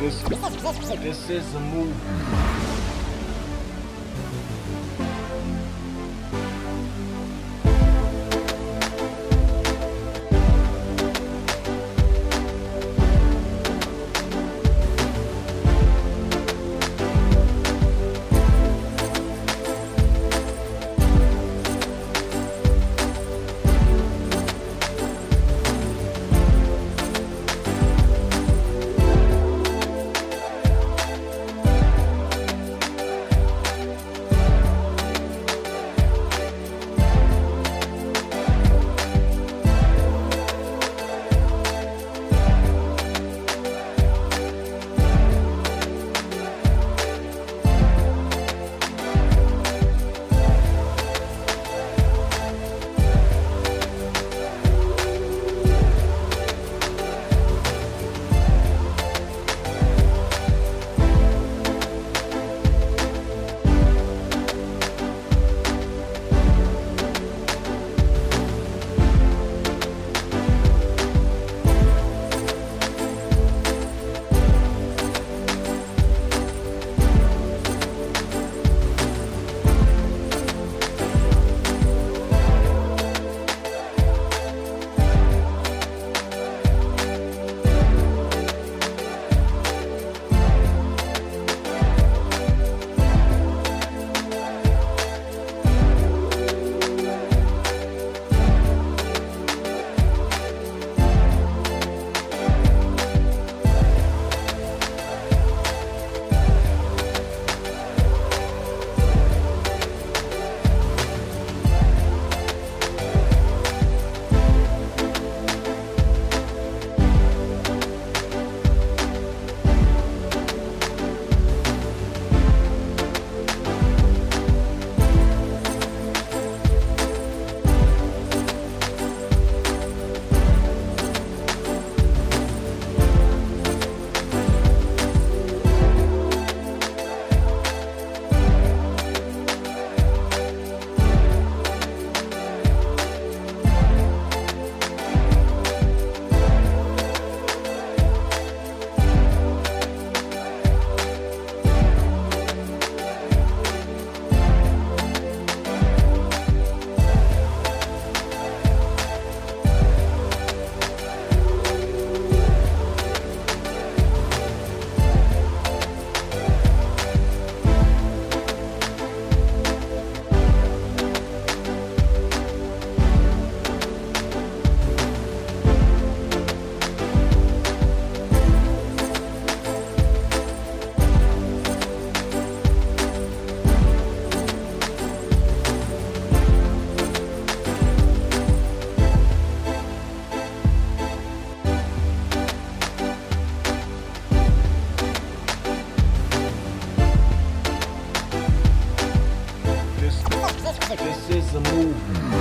This, this is a movie. a.